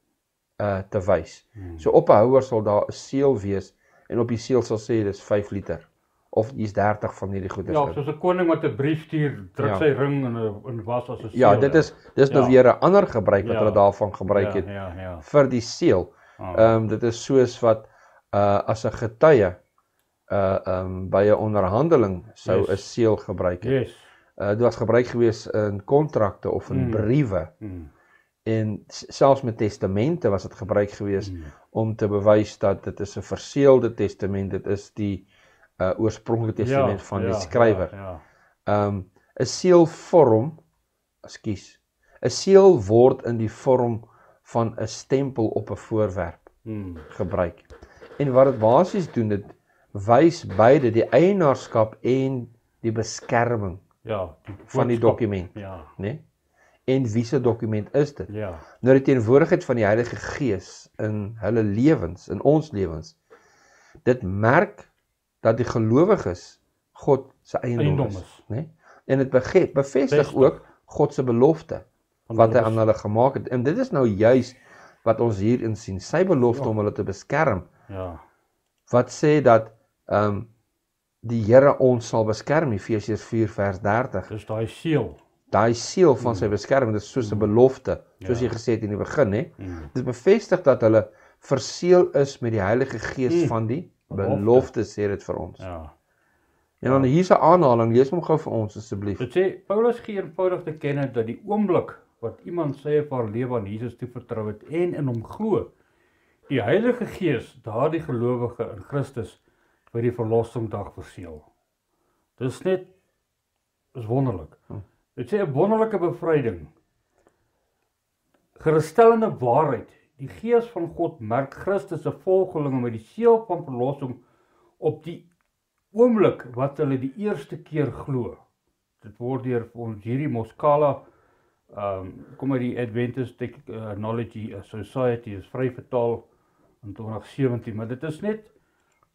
uh te wys. Hmm. So op 'n houer sal daar 'n seël wees en op die seël sal sê dis 5 liter of hier's 30 van hierdie goeders. Ja, soos 'n koning wat 'n brief stuur, druk Ja. sy ring in 'n in was as 'n Ja, seël dit in. is dis nou Ja. weer 'n ander gebruik wat Ja. hulle daarvan gebruik het Ja, ja, ja. vir die seël. Ah. Ehm dit is soos wat uh as 'n getuie uh ehm by 'n onderhandeling sou 'n Yes. seël gebruik het. Yes. Uh dit was gebruik gewees in kontrakte of in Mm. briewe Hmm. en selfs met testamente was dit gebruik gewees Hmm. om te bewys dat dit is 'n verseelde testament, dit is die uh oorspronklike testament van die skrywer. Ja, Ehm 'n seël vorm, ekskuus. 'n Seël word in die vorm van 'n stempel op 'n voorwerp ja. Hmm. gebruik. En wat dit basies doen, dit wys beide die eienaarskap en die beskerming Ja, die van die dokument, Ja, né? Nee? En wie se dokument is dit? ja. Nou die teenwoordigheid van die Heilige Gees in hulle lewens, in ons lewens. Dit merk dat die gelowiges God se eiendom, Eiendom is, is. né? Nee? En dit bevestig Bevestig. ook God se belofte wat hy aan hulle gemaak het. En dit is nou juis wat ons hierin sien, sy belofte Ja. om hulle te beskerm. bes- Ja. Wat sê dat ehm um, die Here ons sal beskerm, Efesiërs 4 vers 30. Dis daai seël. Daai seël van sy beskerming, dit is soos 'n belofte, soos Mm. Ja. jy gesê het in die begin, hè? Hmm. Dit bevestig dat hulle verseël is met die Heilige Gees Mm. van die Belofte. belofte sê dit vir ons. Ja. En dan hier's 'n aanhaling, lees hom gou vir ons asseblief. Dit sê Paulus gee eenvoudig te kenne dat die oomblik wat iemand sy of haar lewe aan Jesus toevertrou het en in hom glo, die Heilige Gees daardie gelowige in Christus vir die verlossingdag verseël. Dis net is wonderlik. Hm. Dit sê 'n wonderlike bevryding. Gerusstellende waarheid. Die Gees van God merk Christus se volgelinge met die seël van verlossing op die oomblik wat hulle die eerste keer glo. Dit word deur ons hierdie Moskala ehm um, kom uit die Adventist Technology Society is vry vertaal in 2017, maar dit is net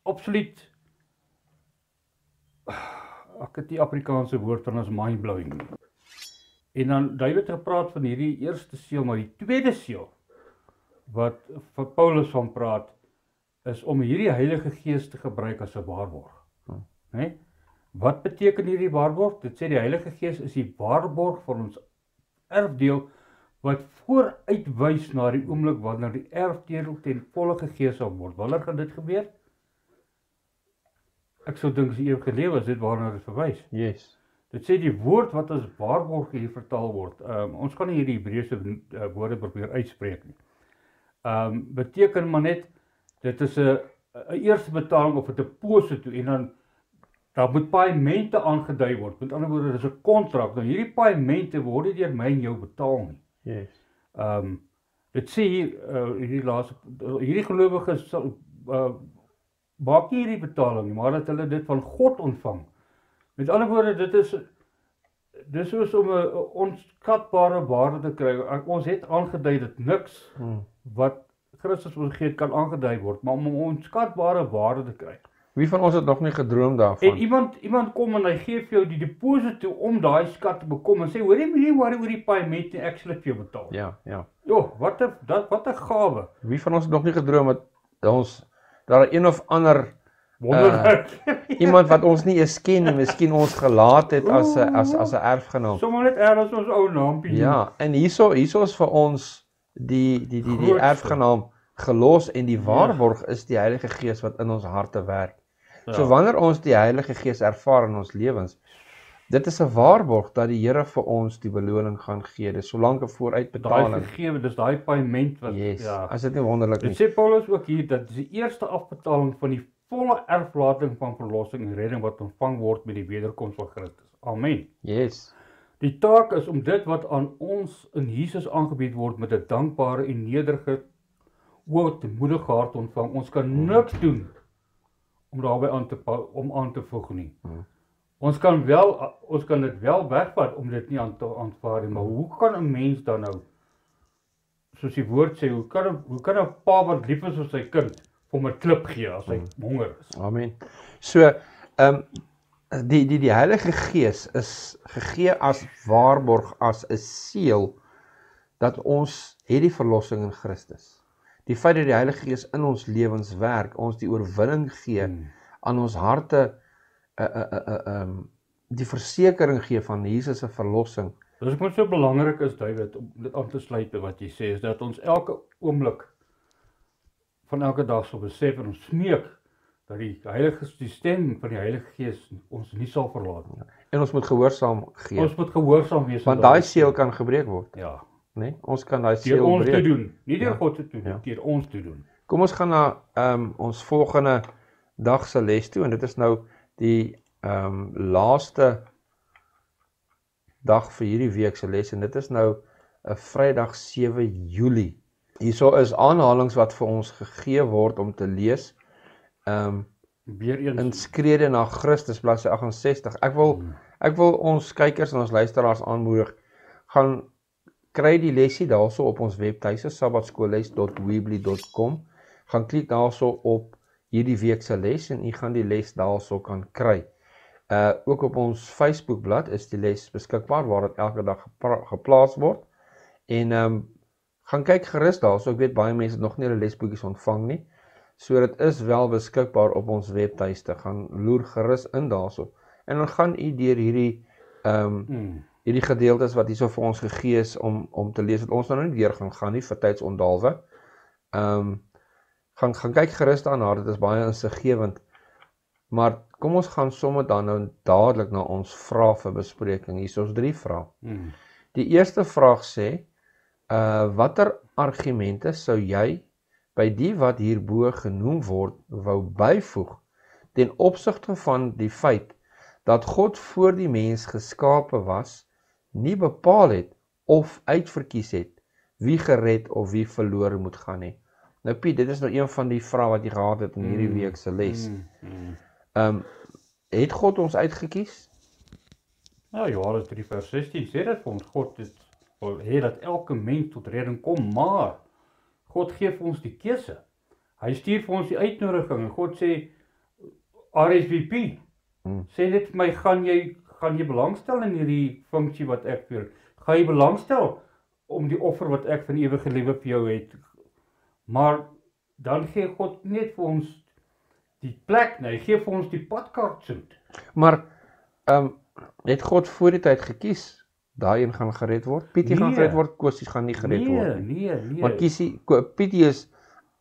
absoluut ek het die Afrikaanse woord van ons mind blowing. En dan David het gepraat van hierdie eerste seël, maar die tweede seël wat vir Paulus van praat is om hierdie Heilige Gees te gebruik as 'n waarborg. Hm. Né? Nee? Wat beteken hierdie waarborg? Dit sê die Heilige Gees is die waarborg vir ons erfdeel wat vooruitwys na die oomblik wanneer die erfdeel ten volle gegee sal word. Wanneer gaan dit gebeur? Ek sou dink as die ewige lewe is dit waarna dit verwys. Yes. Dit sê die woord wat as waarborg hier vertaal word. Um, ons gaan nie hierdie Hebreëse woorde probeer uitspreek nie. Ehm um, beteken maar net dit is 'n 'n eerste betaling of 'n deposito en dan daar moet paemente aangedui word. Met ander woorde, dis 'n kontrak. Nou hierdie paemente word nie deur my en jou betaal nie. Yes. Ehm um, dit sê hier uh, hierdie laaste hierdie gelowiges sal uh, maak nie hierdie betaling nie, maar dat hulle dit van God ontvang. Met ander woorde, dit is dis soos om 'n onskatbare waarde te kry. Ons het aangedui dat niks Hmm. wat Christus ons gee kan aangedui word, maar om 'n onskatbare waarde te kry. Wie van ons het nog nie gedroom En daarvan? iemand iemand kom en hy gee vir jou die deposito om daai skat te bekom en sê hoor jy moenie worry oor die paaiement nie, ek sal dit vir jou betaal. Ja, ja. Jo, wat 'n dat wat 'n gawe. Wie van ons het nog nie gedroom dat ons daar een of ander Wonderwerk. iemand wat ons nie eens ken nie, miskien ons gelaat het as 'n as as 'n erfgenaam. Sommige net erns ons ou naampie. Ja, en hierso hierso is vir ons die die die die Grootste. erfgenaam gelos en die waarborg is die Heilige Gees wat in ons harte werk. Ja. So wanneer ons die Heilige Gees ervaar in ons lewens, dit is 'n waarborg dat die Here vir ons die beloning gaan gee. Dis solank 'n daai vooruitbetaling. vergewe, dis daai paaiement wat Yes. ja. As dit nie wonderlik Dit nie. sê Paulus ook hier dat dis die eerste afbetaling van die volle erflating van verlossing en redding wat ontvang word met die wederkoms van Christus. Amen. Yes. Die taak is om dit wat aan ons in Jesus aangebied word met 'n dankbare en nederige ootmoedige hart ontvang. Ons kan niks doen om daarbey aan te om aan te voeg nie. Hmm. Ons kan wel ons kan dit wel wegvat om dit nie aan te aanvaar nie, maar hoe kan 'n mens dan nou soos die woord sê, hoe kan hoe kan 'n pa wat lief is vir sy kind hom 'n klip gee as hy honger is? Amen. So, ehm die die die Heilige Gees is gegee as waarborg as 'n seël dat ons het die verlossing in Christus. Die feit dat die Heilige Gees in ons lewens werk, ons die oorwinning gee Hmm. aan ons harte 'n 'n 'n 'n die versekering gee van Jesus se verlossing. Dis wat so belangrik is David om dit aan te sluit by wat jy sê is dat ons elke oomblik van elke dag sal besef en ons smeek dat die Heilige die stem van die Heilige Gees ons nie sal verlaat nie. En ons moet gehoorsaam gee, Ons moet gehoorsaam wees want daai seël kan gebreek word, ja, né? Nee? Ons kan daai deur seël ons te breek. doen, nie deur Ja. God te doen, Ja. deur ons te doen. Kom ons gaan na ehm um, ons volgende dag se les toe en dit is nou die ehm um, laaste dag vir hierdie week se les en dit is nou 'n Vrydag 7 Julie. Hierso is aanhalings wat vir ons gegee word om te lees. Ehm um, Weer eens in Skrede na Christus bladsy 68. Ek wil Hmm. ek wil ons kykers en ons luisteraars aanmoedig gaan kry die lesie daarso op ons webtuise sabbatskoolles.weebly.com. Gaan klik daarso op hierdie week se les en u gaan die les daarso kan kry. Uh ook op ons Facebookblad is die les beskikbaar waar dit elke dag gepra- geplaas word. En ehm um, gaan kyk gerus daarso. Ek weet baie mense het nog nie hulle lesboekies ontvang nie. So dit is wel beskikbaar op ons webtuiste. Gaan loer gerus in daarso. En dan gaan u deur hierdie ehm um, Hmm. hierdie gedeeltes wat hierso vir ons gegee is om om te lees wat ons nou nie deur gaan gaan nie vir tydsondalwe. Ehm um, gaan gaan kyk gerus daarna, dit is baie insiggewend. Maar kom ons gaan sommer dan nou dadelik na ons vrae vir bespreking. Hier is ons drie vrae. Hmm. Die eerste vraag sê: uh watter argumente sou jy by die wat hierbo genoem word wou byvoeg ten opsigte van die feit dat God voor die mens geskape was, nie bepaal het of uitverkies het wie gered of wie verlore moet gaan nie. Nou Piet, dit is nou een van die vrae wat jy gehad het in hierdie Mm, week se les. Hmm. Hmm. Ehm um, het God ons uitgekies? Nou Johannes 3 vers 16 sê dit vir ons God het wil hê dat elke mens tot redding kom, maar God gee vir ons die keuse. Hy stuur vir ons die uitnodiging en God sê RSVP. Hmm. Sê dit vir my, gaan jy gaan jy belangstel in hierdie funksie wat ek vir gaan jy belangstel om die offer wat ek van ewige lewe vir jou het. Maar dan gee God net vir ons die plek, nee, hy gee vir ons die padkaart soet. Maar ehm um, het God voor die tyd gekies daai een gaan gered word? Pietie gaan Nee. gered word, Kosies gaan nie gered nee, word nie. Nee, nee, Maar Kiesie Ko- Pietie is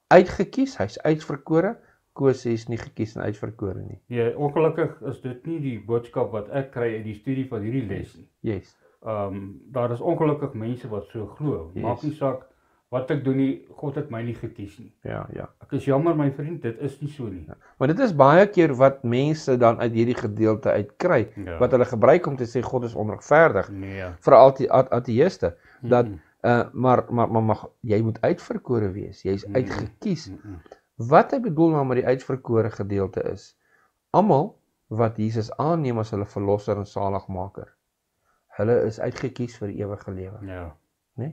uitgekies, hy's uitverkore. Kosie is nie gekies en uitverkore nie. Ja, ongelukkig is dit nie die boodskap wat ek kry uit die studie van hierdie les nie. Yes. Ehm um, daar is ongelukkig mense wat so glo. Yes. Maak nie saak wat ek doen nie, God het my nie gekies nie. Ja, ja. Ek is jammer my vriend, dit is nie so nie. Maar dit is baie keer wat mense dan uit hierdie gedeelte uitkry Ja. wat hulle gebruik om te sê God is onregverdig. Nee. Veral die at- ateëste dat Mm-mm. uh maar maar maar mag jy moet uitverkore wees. Jy's Mm. uitgekies. Mm-mm. Wat hy bedoel nou met die uitverkore gedeelte is almal wat Jesus aanneem as hulle verlosser en saligmaker. Hulle is uitgekies vir ewige lewe, Ja. né?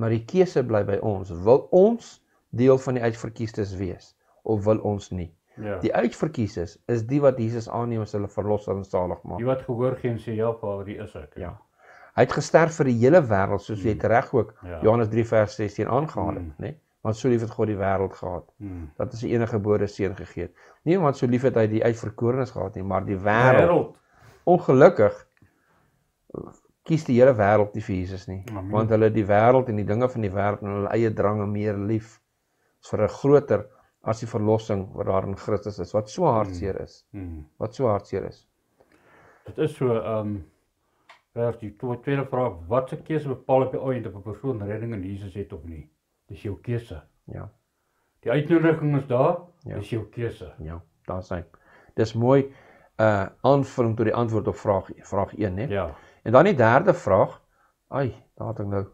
Maar die keuse bly by ons. Wil ons deel van die uitverkiestes wees of wil ons nie? Ja. Die uitverkieses is die wat Jesus aanneem as hulle verlosser en saligmaker. Die wat gehoor gee en sê ja, Vader, die is ek. Ja. Hy het gesterf vir die hele wêreld soos jy Mm. reg ook Ja. Johannes 3 vers 16 aangehaal het, Mm. né? Want so lief het God die wêreld gehad Mm. dat hy sy enige gebore seun gegee het. Nie want so lief het hy die uitverkorenes gehad nie, maar die. Wêreld. Ongelukkig kies die hele wêreld nie vir Jesus nie, Amen. want hulle die wêreld en die dinge van die wêreld en hulle eie drange meer lief. Is vir 'n groter as die verlossing wat daar in Christus is, wat so hartseer is, Mm. wat so hartseer is. Dit is so ehm um, vers die twe- tweede vraag, wat se keuse bepaal op die einde of 'n persoon redding in Jesus het of nie? Dis jou keuse. Ja. Die uitnodiging is daar, Ja. dis jou keuse. Ja, daar's hy. Dis mooi uh aanvulling tot die antwoord op vraag vraag 1, né? Ja. En dan die derde vraag. Ai, daar het ek nou.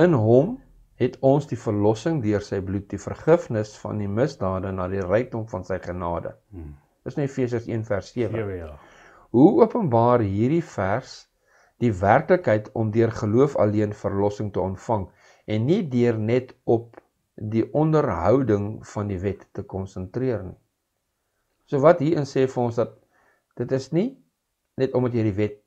In hom het ons die verlossing deur sy bloed, die vergifnis van die misdade na die rykdom van sy genade. Mm. Dis nou Efesiërs 1 vers 7. Sewe ja. Hoe openbaar hierdie vers die werklikheid om deur geloof alleen verlossing te ontvang en nie deur net op die onderhouding van die wet te konsentreer nie. So wat hierin sê vir ons dat dit is nie net omdat jy die wet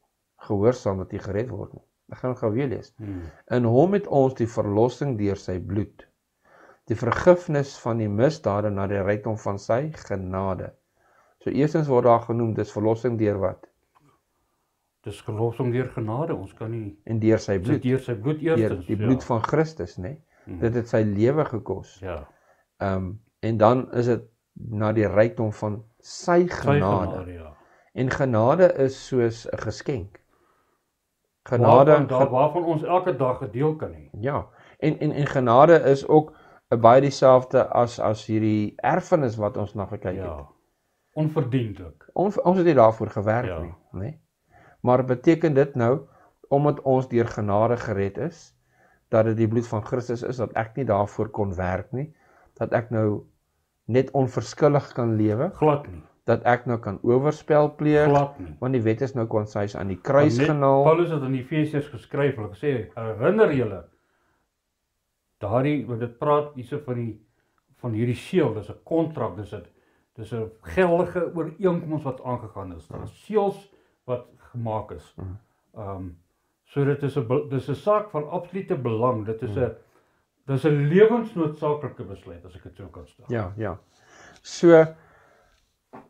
gehoorsaam dat jy gered word nie. Ek gaan gou weer lees. Mm. In hom het ons die verlossing deur sy bloed, die vergifnis van die misdade na die rykdom van sy genade. So eerstens word daar genoem dis verlossing deur wat? Dis verlossing deur genade. Ons kan nie En deur sy bloed, deur sy bloed deur eerstens. die bloed van Christus, nê? Mm. Dit het sy lewe gekos. ja. Ehm um, en dan is dit na die rykdom van sy Sy genade. genade ja. En genade is soos 'n geskenk. Genade Genade daar waarvan ons elke dag 'n deel kan hê. Ja. En en en genade is ook baie dieselfde as as hierdie erfenis wat ons na gekyk het. Ja. Onverdienlik. Ons ons het nie daarvoor gewerk Ja. nie, nê? Maar beteken dit nou omdat ons deur genade gered is dat dit die bloed van Christus is dat ek nie daarvoor kon werk nie, dat ek nou net onverskillig kan lewe, Glad nie. Dat ek nou kan oorspel pleeg want die wet is nou konsis aan die kruis genaal. Paulus het in Efesiërs geskryf, hulle gesê, herinner julle daardie wat dit praat hierso van die van hierdie seël, dis 'n kontrak, dis 'n dis 'n geldige ooreenkoms wat aangegaan is. Daar is seëls wat gemaak is. Mhm. Ehm um, so dit is 'n dis 'n saak van absolute belang. Dit is. 'n dis 'n lewensnoodsaaklike besluit as ek dit so kan stel. Ja, ja. So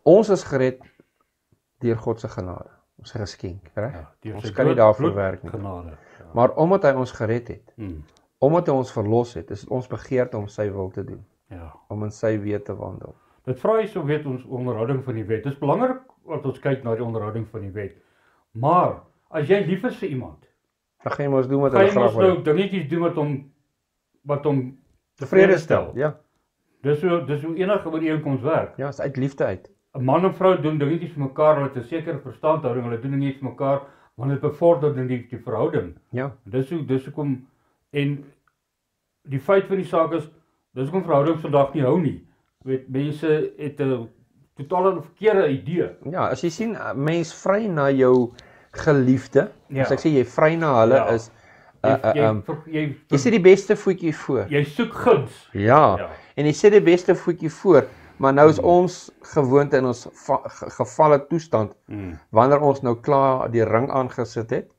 ons is gered deur God se genade. Ons geskenk, reg? Ja, Ons kan nie daarvoor werk nie. Genade. Ja. Maar omdat hy ons gered het, Mm, omdat hy ons verlos het, is dit ons begeerte om sy wil te doen, ja. om in sy weë te wandel. Dit vra jy so weet ons onderhouding van die wet. Dis belangrik dat ons kyk na die onderhouding van die wet. Maar as jy lief is vir iemand, Dan gaan jy mos doen wat hy jy graag wil. nou dingetjies doen wat hom wat hom Tevrede stel. Ja, Dis hoe dis hoe enige ooreenkoms werk. ja, is uit liefde uit. 'n Man en vrou doen dingetjies vir mekaar, hulle het 'n sekere verstandhouding, hulle doen dit nie vir mekaar want dit bevorder dan die, die verhouding. Ja, Dis hoe dis hoekom en die feit van die saak is dis hoekom verhoudings vandag nie hou nie. Jy weet mense het 'n totale verkeerde idee. ja, as jy sien 'n mens vry na jou geliefde, Ja. as ek sê jy vry na hulle Ja. is Jy uh, uh, jy, um, ver- jy, jy sit die beste voetjie voor. jy soek guns. Ja. Ja. En jy sit die beste voetjie voor, maar nou is ons gewoonte in ons va- ge- gevalle toestand Mm. wanneer ons nou klaar die ring aangesit het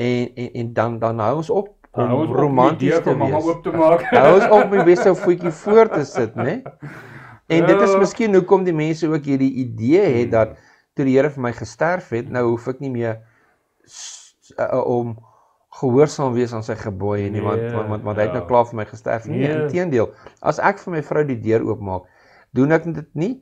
en en en dan dan hou ons op om Hou ons romanties te wees. oop te maak. (laughs) Hou ons op om die beste voetjie voor te sit, né? En dit is Ja. miskien hoekom die mense ook hierdie idee het Hmm. dat toe die Here vir my gesterf het, nou hoef ek nie meer uh, om gehoorsaam wees aan sy gebooie nie, want Nee, want want, want hy het nou ja. klaar vir my gesterf nie. Nee. Inteendeel, as ek vir my vrou die deur oopmaak, doen ek dit nie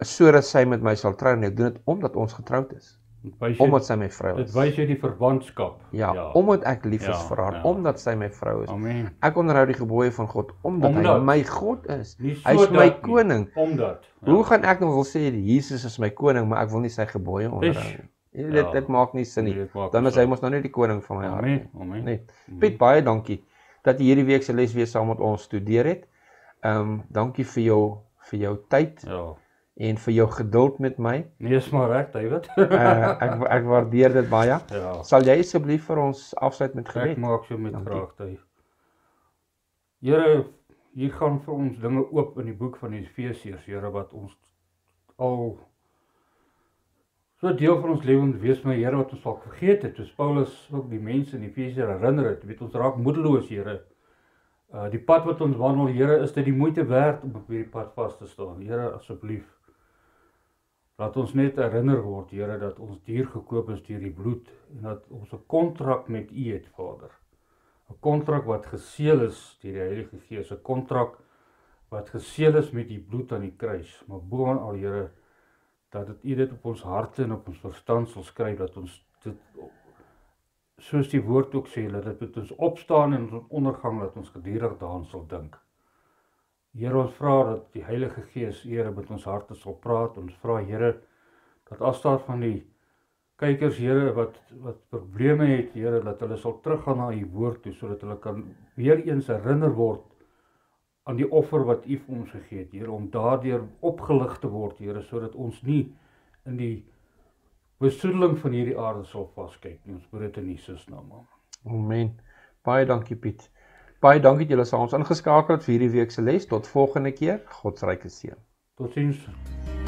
sodat sy met my sal trou nie, ek doen dit omdat ons getroud is. Dit jy omdat sy my vrou dit is. wys jy die verwantskap. Ja, omdat ek lief is Ja, vir haar, ja. omdat sy my vrou is. Amen. Ek onderhou die gebooie van God omdat, Omdat. hy my God is. Nie Hy is my nie, koning. Omdat. Hoe gaan ek nou wil sê Jesus is my koning, maar ek wil nie sy gebooie onderhou nie? Ja, Dit Ja. dit maak nie sin nie. Dit Dan nie is hy mos nou net die koning van my hart. Nie. Amen. Nee. Piet, baie dankie dat jy hierdie week se les weer saam met ons studeer het. Ehm um, dankie vir jou vir jou tyd Ja. en vir jou geduld met my. Nee, is maar reg, David. Uh, ek ek waardeer dit baie. (laughs) ja. Sal jy asseblief vir ons afsluit met Ek gebed? maak so met Dankie. graagte. Here, hier gaan vir ons dinge oop in die boek van Efesiërs, Here, wat ons al so deel van ons lewe moet wees, maar Here wat ons dalk vergeet het. Soos Paulus ook die mense in Efesië herinner het, weet ons raak moedeloos, Here. Uh die pad wat ons wandel, Here, is dit die moeite werd om op hierdie pad vas te staan. Here, asseblief Laat ons net herinner word, Here, dat ons duur gekoop is deur die bloed en dat ons 'n kontrak met U het, Vader. 'n Kontrak wat geseël is deur die Heilige Gees, 'n kontrak wat geseël is met die bloed aan die kruis. Maar boonal, Here, dat dit U dit op ons harte en op ons verstand sal skryf dat ons dit soos die woord ook sê, dat dit met ons opstaan en ons ondergang dat ons gedurig daaraan sal dink. Here ons vra dat die Heilige Gees Here met ons harte sal praat. Ons vra Here dat as daar van die kykers Here wat wat probleme het Here dat hulle sal teruggaan na u woord toe sodat hulle kan weer eens herinner word aan die offer wat u vir ons gegee het Here om daardeur opgelig te word Here sodat ons nie in die besoedeling van hierdie aarde sal vaskyk nie. Ons dit in Jesus naam. Amen. Baie dankie Piet. Baie dankie dat julle saam ons ingeskakel het vir hierdie week se les. Tot volgende keer. God se ryke seën. Totsiens.